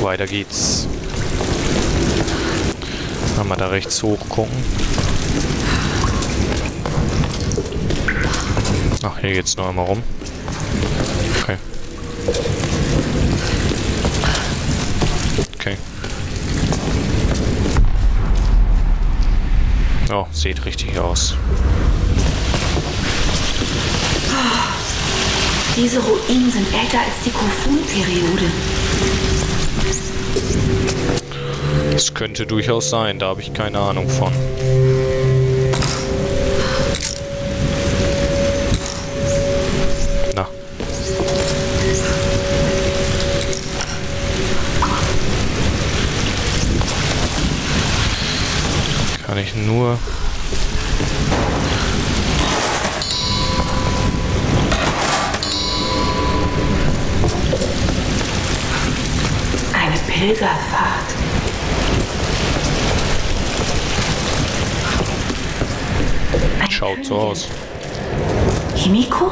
Weiter geht's. Mal da rechts hoch gucken. Ach, hier geht's noch einmal rum. Okay. Okay. Oh, sieht richtig aus. Diese Ruinen sind älter als die Kofun-Periode. Das könnte durchaus sein, da habe ich keine Ahnung von. Pilgerfahrt. Ein Schaut so aus. Himiko?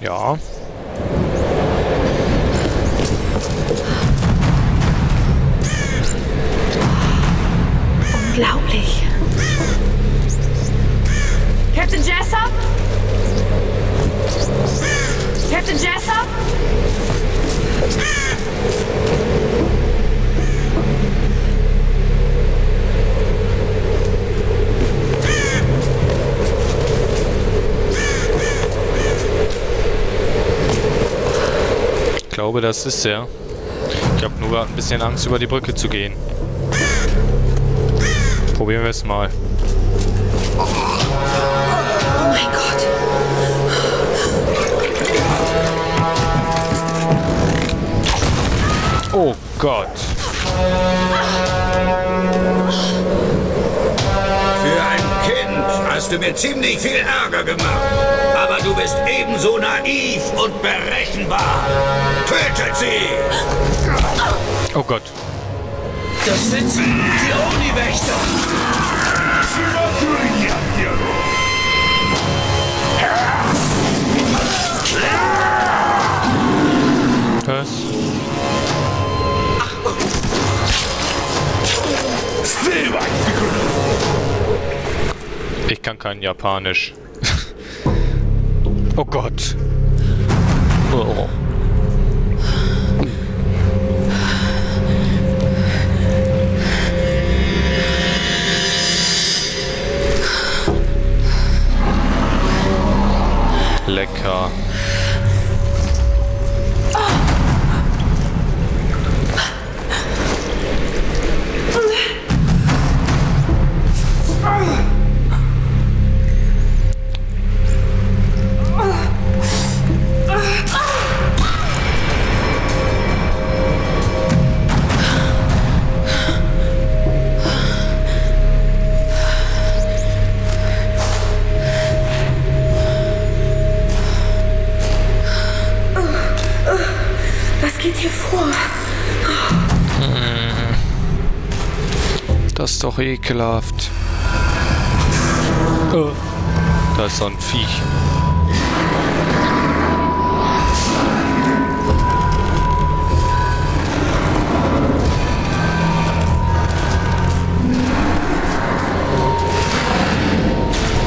Ja. Unglaublich. Captain Jessup? Captain Jessup? Ich glaube, das ist er. Ich habe nur ein bisschen Angst, über die Brücke zu gehen. Probieren wir es mal. Oh mein Gott. Oh Gott. Für ein Kind hast du mir ziemlich viel Ärger gemacht. Aber du bist ebenso naiv und berechenbar. Tötet sie! Oh Gott. Das sind sie, die Oni-Wächter. Was? Kann kein Japanisch. oh Gott. Oh. Lecker. Ekelhaft. Oh. Da ist so ein Viech.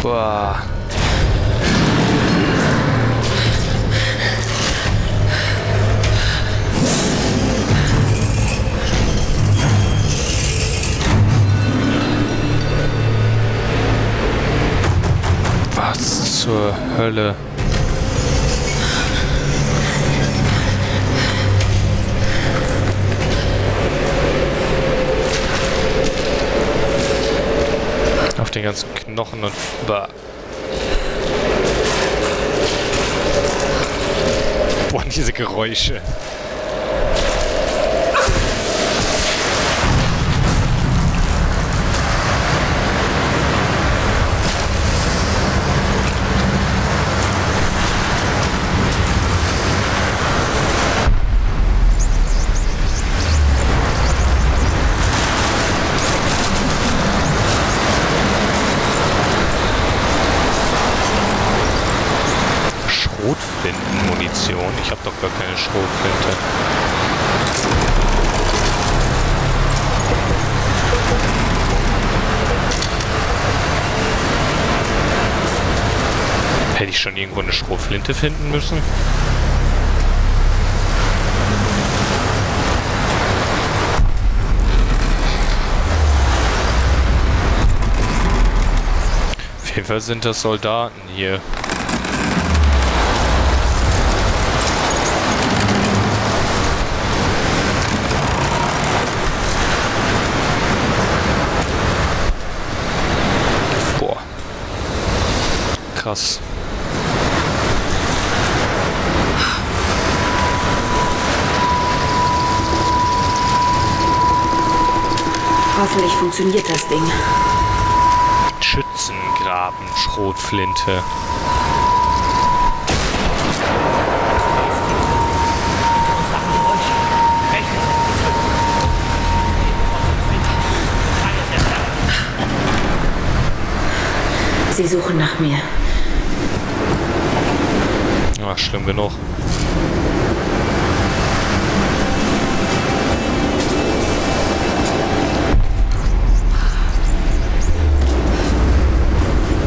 Boah. Zur Hölle? Auf den ganzen Knochen und... Bah. Boah, diese Geräusche. Gar keine Schrotflinte. Hätte ich schon irgendwo eine Schrotflinte finden müssen? Auf jeden Fall sind das Soldaten hier. Boah. Krass. Hoffentlich funktioniert das Ding. Schützengraben, Schrotflinte. Sie suchen nach mir. Ach, schlimm genug.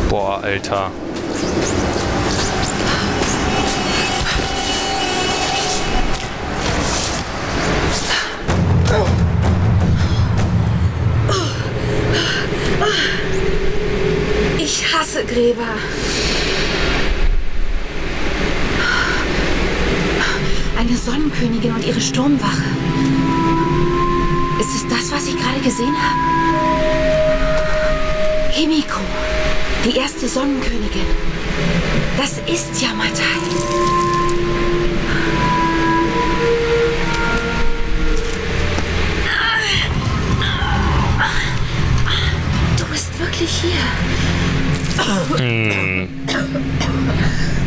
Boah, Alter. Ich hasse Gräber. Eine Sonnenkönigin und ihre Sturmwache. Ist es das, was ich gerade gesehen habe? Himiko, die erste Sonnenkönigin. Das ist Yamatai. Du bist wirklich hier.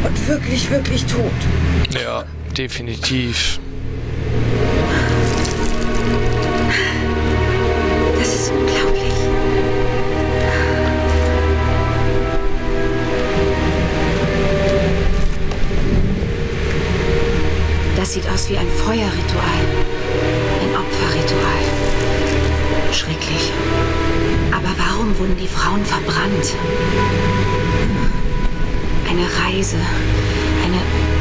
Und wirklich, wirklich tot. Ja, definitiv. Das ist unglaublich. Das sieht aus wie ein Feuerritual. Ein Opferritual. Schrecklich. Aber warum wurden die Frauen verbrannt? Eine Reise. Eine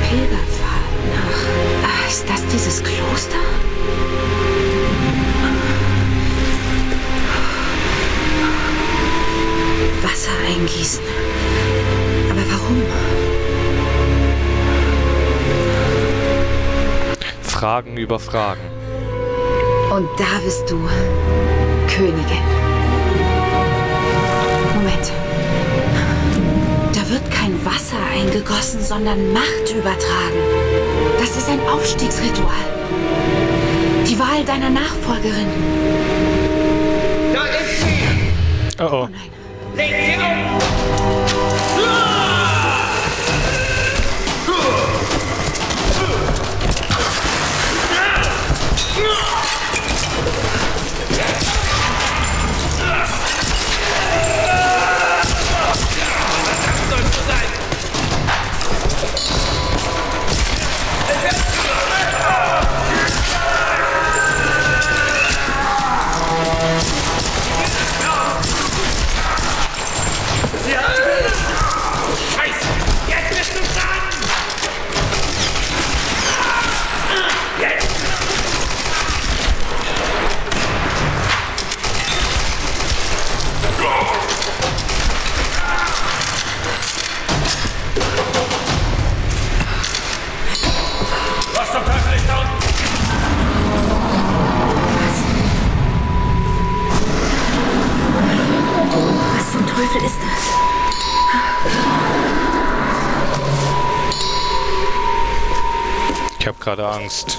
Pilgerfahrt nach. Ah, ist das dieses Kloster? Wasser eingießen. Aber warum? Fragen über Fragen. Und da bist du, Königin. Moment. Da wird kein Wasser eingegossen, sondern Macht übertragen. Das ist ein Aufstiegsritual. Die Wahl deiner Nachfolgerin. Da ist sie! Oh oh. Nein. Legt sie auf! Ich habe gerade Angst.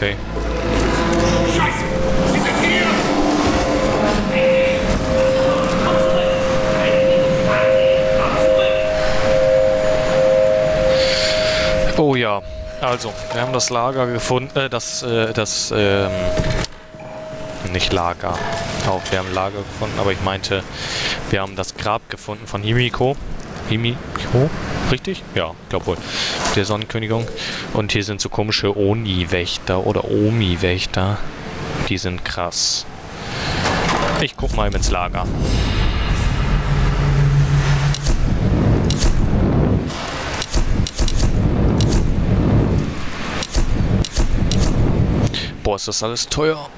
Okay. Oh ja, also, wir haben das Lager gefunden, äh, das, äh, das, ähm, nicht Lager. Auch, wir haben Lager gefunden, aber ich meinte, wir haben das Grab gefunden von Himiko. Himiko? Richtig? Ja, glaub wohl. Der Sonnenkönigin. Und hier sind so komische Oni-Wächter oder Omi-Wächter. Die sind krass. Ich guck mal ins Lager. Boah, ist das alles teuer.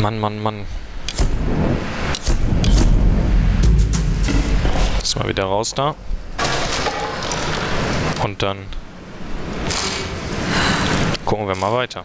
Mann, Mann, Mann. Mal wieder raus da. Und dann gucken wir mal weiter.